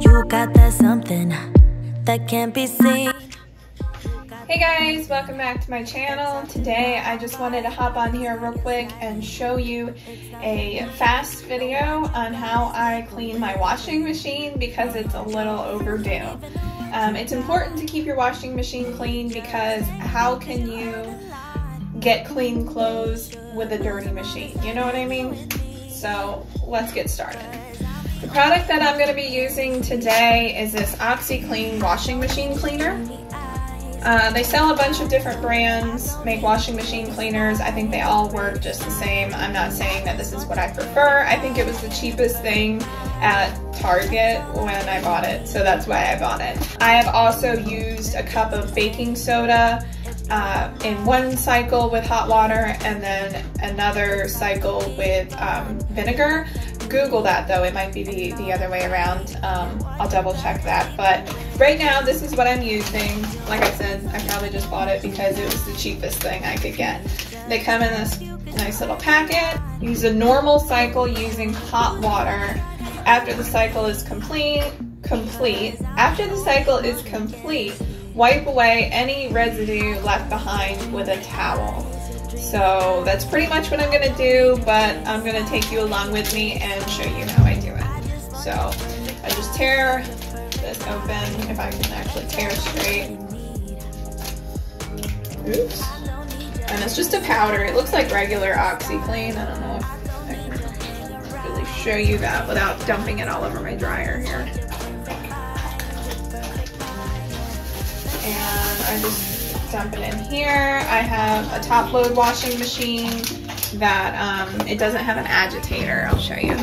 You got that something that can't be seen. Hey guys, welcome back to my channel. Today I just wanted to hop on here real quick and show you a fast video on how I clean my washing machine because it's a little overdue. Um, it's important to keep your washing machine clean because how can you get clean clothes with a dirty machine? You know what I mean? So let's get started. The product that I'm going to be using today is this OxiClean washing machine cleaner. Uh, they sell a bunch of different brands, make washing machine cleaners. I think they all work just the same. I'm not saying that this is what I prefer. I think it was the cheapest thing at Target when I bought it, so that's why I bought it. I have also used a cup of baking soda uh, in one cycle with hot water and then another cycle with um, vinegar. Google that though, it might be the, the other way around. Um, I'll double check that. But right now, this is what I'm using. Like I said, I probably just bought it because it was the cheapest thing I could get. They come in this nice little packet. Use a normal cycle using hot water. After the cycle is complete, complete. After the cycle is complete, wipe away any residue left behind with a towel. So that's pretty much what I'm gonna do, but I'm gonna take you along with me and show you how I do it. So I just tear this open, if I can actually tear straight. Oops. And it's just a powder. It looks like regular OxiClean. I don't know if I can really show you that without dumping it all over my dryer here. And I just dump it in here. I have a top load washing machine that um, it doesn't have an agitator. I'll show you.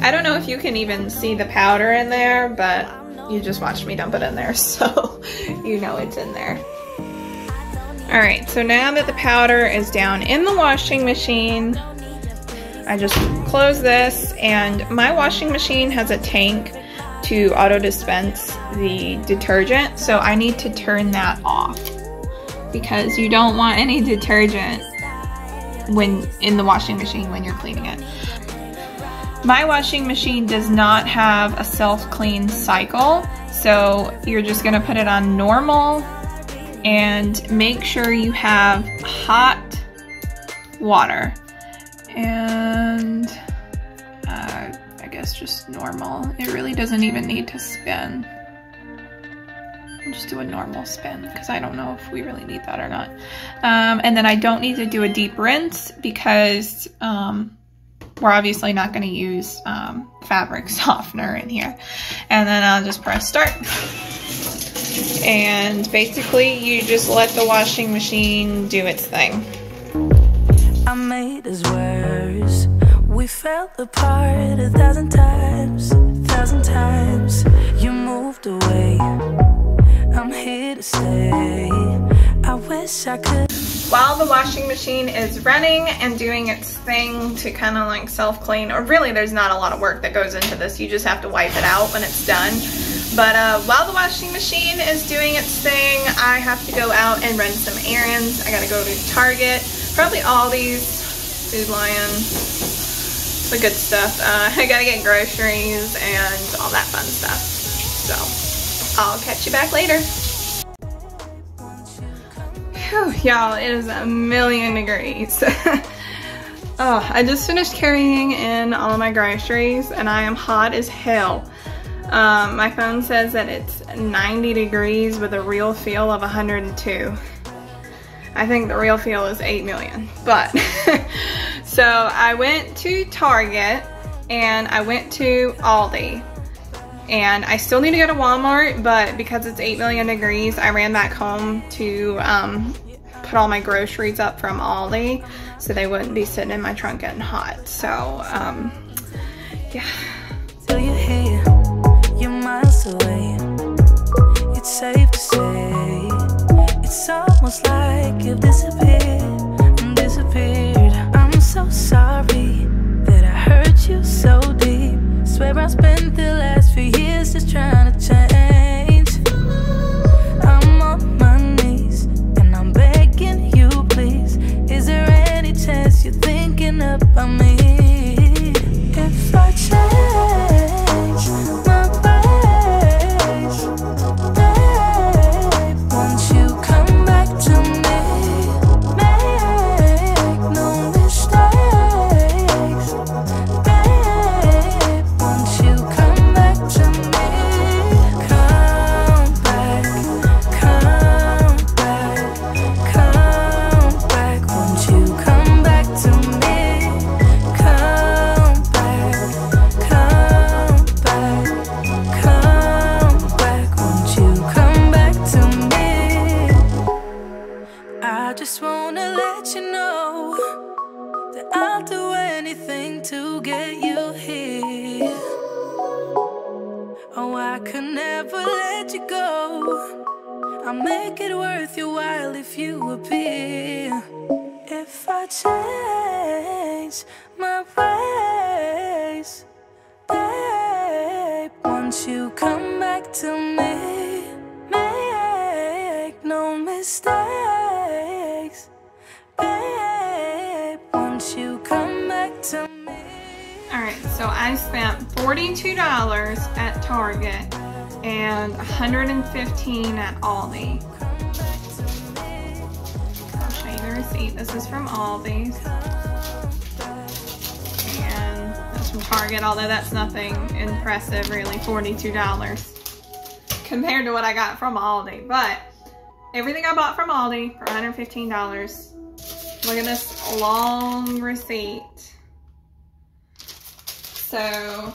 I don't know if you can even see the powder in there, but you just watched me dump it in there, so you know it's in there. All right, so now that the powder is down in the washing machine, I just close this and my washing machine has a tank to auto dispense the detergent. So I need to turn that off because you don't want any detergent when in the washing machine when you're cleaning it. My washing machine does not have a self-clean cycle, so you're just gonna put it on normal and make sure you have hot water. And Just normal. It really doesn't even need to spin. I'll just do a normal spin because I don't know if we really need that or not. Um, and then I don't need to do a deep rinse because um, we're obviously not going to use um, fabric softener in here. And then I'll just press start. And basically you just let the washing machine do its thing. I made worse. We fell apart a thousand times, a thousand times. You moved away. I'm here to stay. I wish I could. While the washing machine is running and doing its thing to kind of like self-clean, or really there's not a lot of work that goes into this, you just have to wipe it out when it's done. But uh, while the washing machine is doing its thing, I have to go out and run some errands. I gotta go to Target, probably Aldi's, Food Lion, the good stuff. Uh, I gotta get groceries and all that fun stuff. So I'll catch you back later. Y'all, it is a million degrees. oh, I just finished carrying in all my groceries and I am hot as hell. Um, my phone says that it's 90 degrees with a real feel of 102. I think the real feel is 8 million, but so I went to Target and I went to Aldi and I still need to go to Walmart, but because it's 8 million degrees, I ran back home to um, put all my groceries up from Aldi so they wouldn't be sitting in my trunk getting hot. So, um, yeah. Here, you're miles away. It's safe to say, it's almost like you've disappeared and disappeared. Just wanna let you know that I'll do anything to get you here. Oh, I could never let you go. I'll make it worth your while if you appear. If I change my ways, babe, once you come back to me, so I spent $42 at Target and 115 at Aldi. I'll show you the receipt. This is from Aldi's. And that's from Target, although that's nothing impressive really, $42 compared to what I got from Aldi. But everything I bought from Aldi for $115. Look at this long receipt. So I'm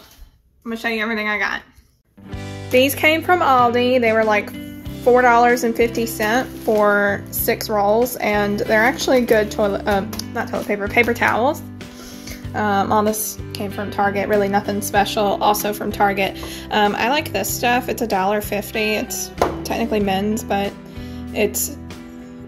gonna show you everything I got. These came from Aldi. They were like $4.50 for six rolls, and they're actually good toilet, uh, not toilet paper, paper towels. Um, all this came from Target, really nothing special, also from Target. Um, I like this stuff. It's a dollar fifty. It's technically men's, but it's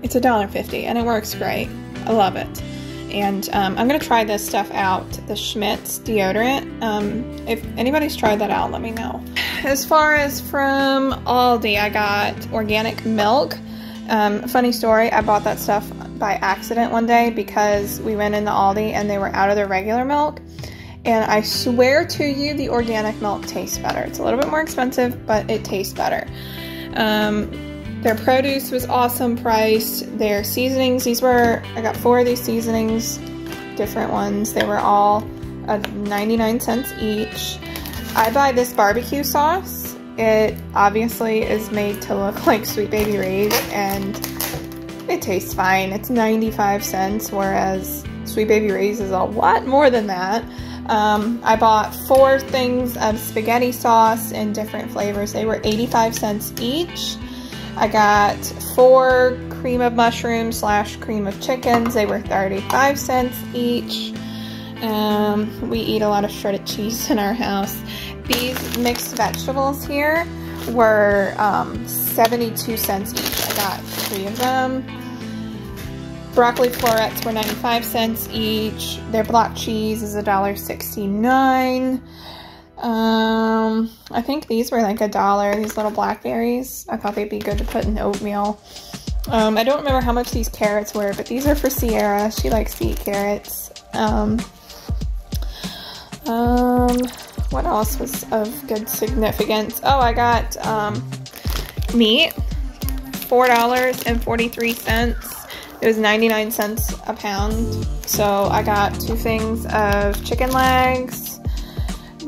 it's a dollar fifty, and it works great. I love it. And um, I'm gonna try this stuff out, the Schmidt's deodorant. Um, if anybody's tried that out, let me know. As far as from Aldi, I got organic milk. Um, funny story, I bought that stuff by accident one day because we went in the Aldi and they were out of their regular milk. And I swear to you, the organic milk tastes better. It's a little bit more expensive, but it tastes better. Um, their produce was awesome priced. Their seasonings, these were, I got four of these seasonings, different ones. They were all uh, 99 cents each. I buy this barbecue sauce. It obviously is made to look like Sweet Baby Ray's and it tastes fine. It's 95 cents, whereas Sweet Baby Ray's is a lot more than that. Um, I bought four things of spaghetti sauce in different flavors. They were 85 cents each. I got four cream of mushroom slash cream of chickens. They were 35 cents each. Um, we eat a lot of shredded cheese in our house. These mixed vegetables here were um, 72 cents each. I got three of them. Broccoli florets were 95 cents each. Their block cheese is $1.69. Um, I think these were like a dollar, these little blackberries. I thought they'd be good to put in oatmeal. Um, I don't remember how much these carrots were, but these are for Sierra. She likes to eat carrots. Um, um, what else was of good significance? Oh, I got, um, meat. $4.43. It was 99 cents a pound. So I got two things of chicken legs.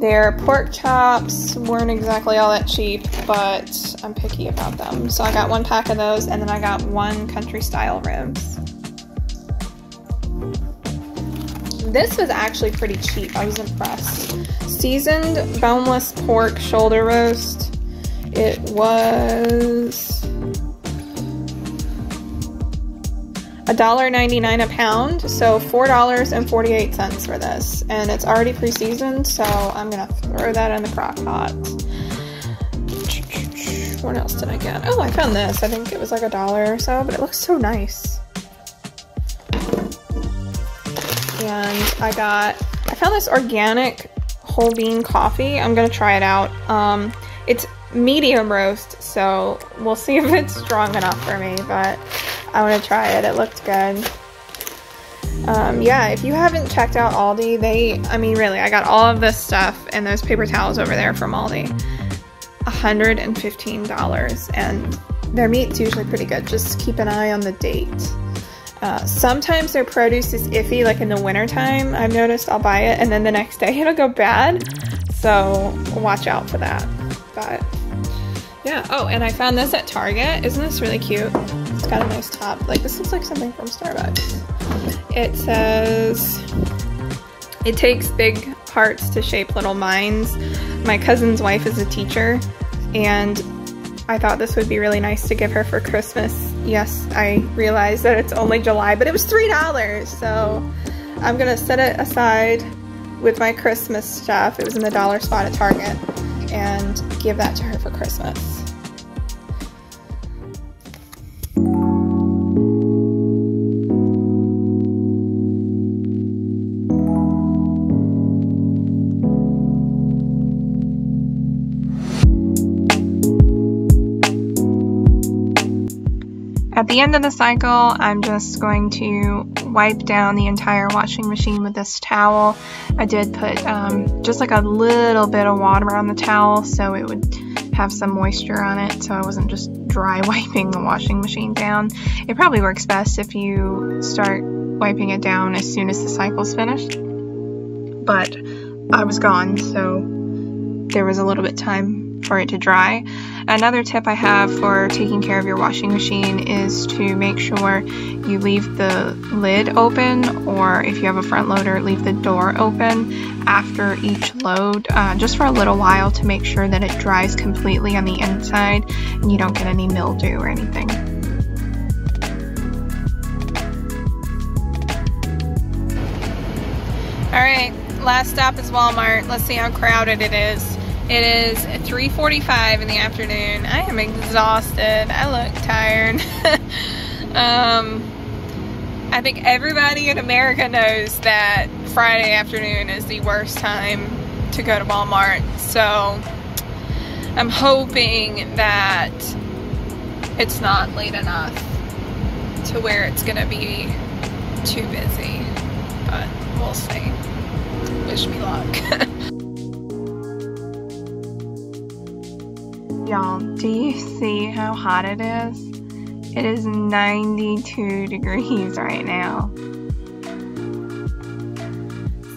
Their pork chops weren't exactly all that cheap, but I'm picky about them. So I got one pack of those and then I got one country style ribs. This was actually pretty cheap. I was impressed. Seasoned boneless pork shoulder roast. It was $1.99 a pound, so $4.48 for this. And it's already pre-seasoned, so I'm gonna throw that in the crock pot. What else did I get? Oh, I found this. I think it was like a dollar or so, but it looks so nice. And I got, I found this organic whole bean coffee. I'm gonna try it out. Um, it's medium roast, so we'll see if it's strong enough for me, but I want to try it. It looked good. Um, yeah, if you haven't checked out Aldi, they, I mean, really, I got all of this stuff and those paper towels over there from Aldi. $115 and their meat's usually pretty good. Just keep an eye on the date. Uh, sometimes their produce is iffy, like in the wintertime. I've noticed I'll buy it and then the next day it'll go bad. So watch out for that. But yeah, oh, and I found this at Target. Isn't this really cute? It's got a nice top. Like, this looks like something from Starbucks. It says, it takes big hearts to shape little minds. My cousin's wife is a teacher, and I thought this would be really nice to give her for Christmas. yes, I realized that it's only July, but it was $3. So I'm gonna set it aside with my Christmas stuff. It was in the dollar spot at Target and give that to her for Christmas. At the end of the cycle, I'm just going to wipe down the entire washing machine with this towel. I did put um, just like a little bit of water on the towel so it would have some moisture on it so I wasn't just dry wiping the washing machine down. It probably works best if you start wiping it down as soon as the cycle's finished. But I was gone, so there was a little bit time for it to dry. Another tip I have for taking care of your washing machine is to make sure you leave the lid open or if you have a front loader, leave the door open after each load uh, just for a little while to make sure that it dries completely on the inside and you don't get any mildew or anything. Alright, last stop is Walmart. Let's see how crowded it is. It is 3.45 in the afternoon. I am exhausted. I look tired. um, I think everybody in America knows that Friday afternoon is the worst time to go to Walmart. So I'm hoping that it's not late enough to where it's going to be too busy. But we'll see. Wish me luck. Y'all, do you see how hot it is? It is 92 degrees right now.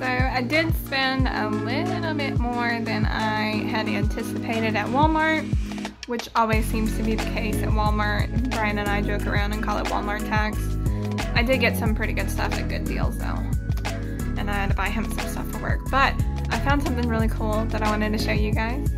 So I did spend a little bit more than I had anticipated at Walmart, which always seems to be the case at Walmart. Brian and I joke around and call it Walmart tax. I did get some pretty good stuff at good deals though. And I had to buy him some stuff for work. But I found something really cool that I wanted to show you guys.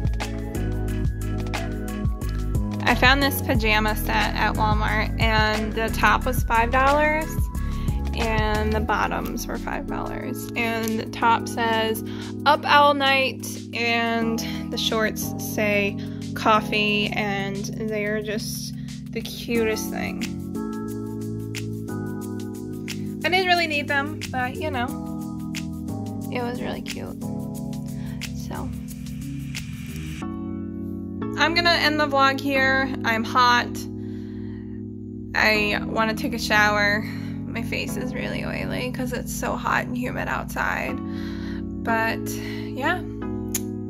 I found this pajama set at Walmart and the top was $5 and the bottoms were $5. And the top says up all night and the shorts say coffee and they're just the cutest thing. I didn't really need them, but you know, it was really cute. So. I'm gonna end the vlog here. I'm hot. I want to take a shower. My face is really oily because it's so hot and humid outside. But yeah,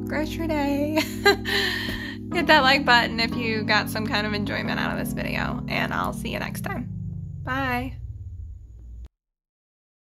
grocery day. Hit that like button if you got some kind of enjoyment out of this video, and I'll see you next time. Bye.